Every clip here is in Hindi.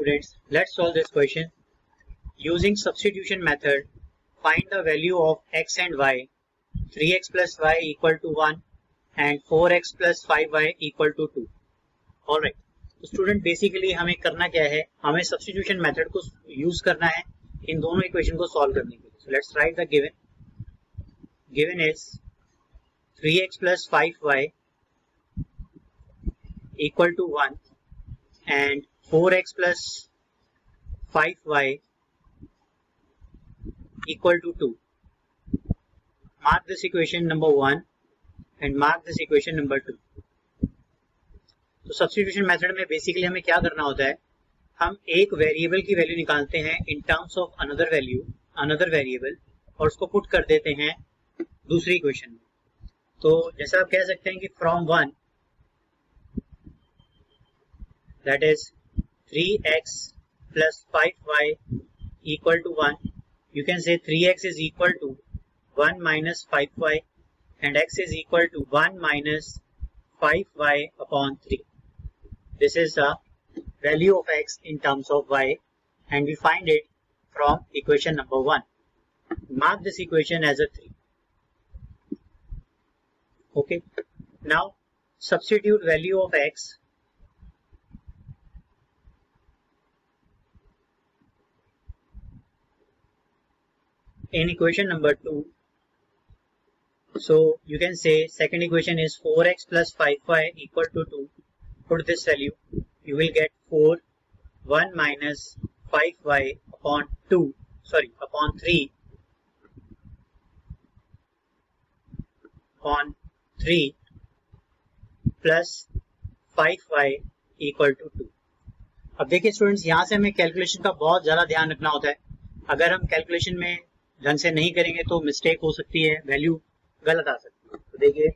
students, let's solve this question. Using substitution method, find the value of x and y. 3x plus y equal to 1 and 4x plus 5y equal to 2. Alright. तो स्टूडेंट बेसिकली हमें करना क्या है हमें सब्सटीट्यूशन मेथड को यूज़ करना है इन दोनों इक्वेशन को सॉल्व करने के लिए so let's write the given given is 3x plus 5y equal to 1 and 4x plus 5y equal to 2. Mark this equation number 1 and mark this equation number 2. तो सब्सटीट्यूशन मेथड में बेसिकली हमें क्या करना होता है हम एक वेरिएबल की वैल्यू निकालते हैं in terms of another value another variable और उसको पुट कर देते हैं दूसरी इक्वेशन में तो जैसा आप कह सकते हैं कि from one that is 3x plus 5y equal to 1 you can say 3x is equal to 1 minus 5y and x is equal to 1 minus 5y upon 3 This is the value of x in terms of y and we find it from equation number 1. Mark this equation as a 3. Okay. Now substitute value of x in equation number 2 so you can say second equation is 4x plus 5y equal to 2 put this value, you will get 4, 1 minus 5y upon 2, sorry, upon 3, upon 3 plus 5y equal to 2. अब देखिए स्टूडेंट्स यहाँ से हमें कैलकुलेशन का बहुत ज़्यादा ध्यान रखना होता है अगर हम कैलकुलेशन में ढंग से नहीं करेंगे तो मिस्टेक हो सकती है वैल्यू गलत आ सकती है। तो देखिए,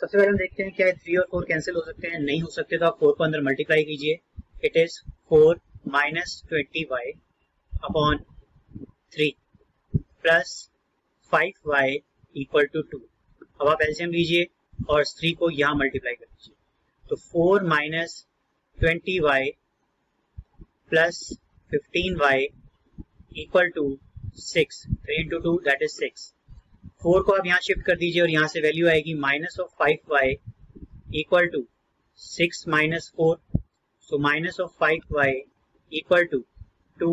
सबसे पहले हम देखते हैं क्या थ्री और फोर कैंसिल हो सकते हैं, नहीं हो सकते तो आप फोर को अंदर मल्टीप्लाई कीजिए। It is four minus twenty y upon three plus five y equal to two अब आप एल्सियम लीजिए और थ्री को यहाँ मल्टीप्लाई कर दीजिए। तो four minus twenty y plus fifteen y equal to six three into two that is six four को आप यहाँ शिफ्ट कर दीजिए और यहाँ से वैल्यू आएगी minus of five y equal to six minus four so minus of five y equal to two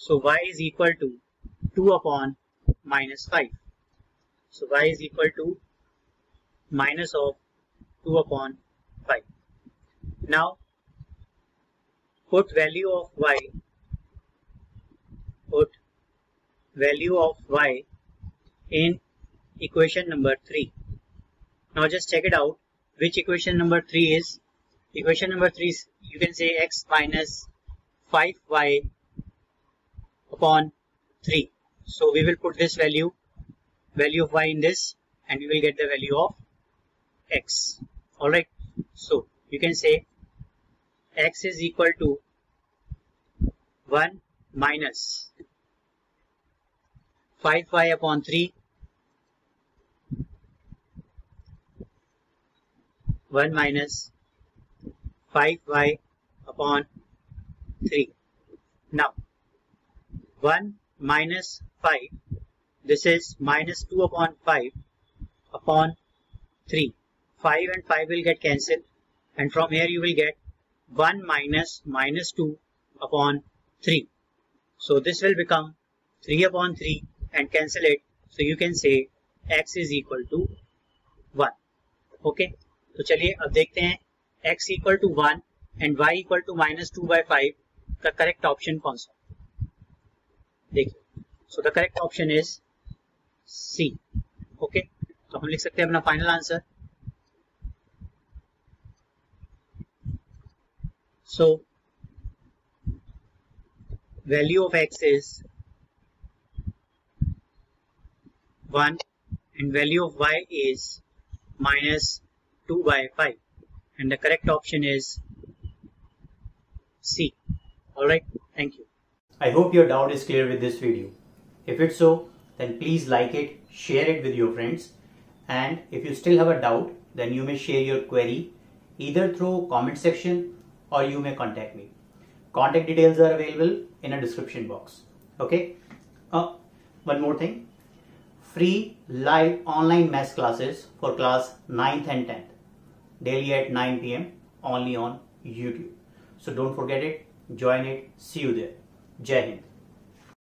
so y is equal to two upon minus five so y is equal to minus of 2 upon 5 now, put value of y, put value of y in equation number 3. Now just check it out. Which equation number 3 is? Equation number 3 is, you can say x minus 5y upon 3. So we will put this value, value of y in this and we will get the value of x. Alright. So you can say x is equal to 1 minus 5y upon 3 1 minus 5y upon 3. Now, 1 minus 5, this is minus 2 upon 5 upon 3. 5 and 5 will get cancelled and from here you will get 1 minus minus 2 upon 3. So this will become 3 upon 3 and cancel it. So you can say x is equal to 1. Okay. तो चलिए अब देखते हैं x equal to one and y equal to minus two by five का करेक्ट ऑप्शन कौन सा देखिए so the correct option is C okay तो हम लिख सकते हैं अपना final answer so value of x is 1 and value of y is minus 2 by 5 and the correct option is C. Alright, thank you. I hope your doubt is clear with this video. If it's so, then please like it, share it with your friends and if you still have a doubt, then you may share your query either through comment section or you may contact me. Contact details are available in a description box. Okay. Uh, one more thing free live online math classes for class 9th and 10th daily at 9 pm only on youtube. So don't forget it. Join it. See you there. Jai hind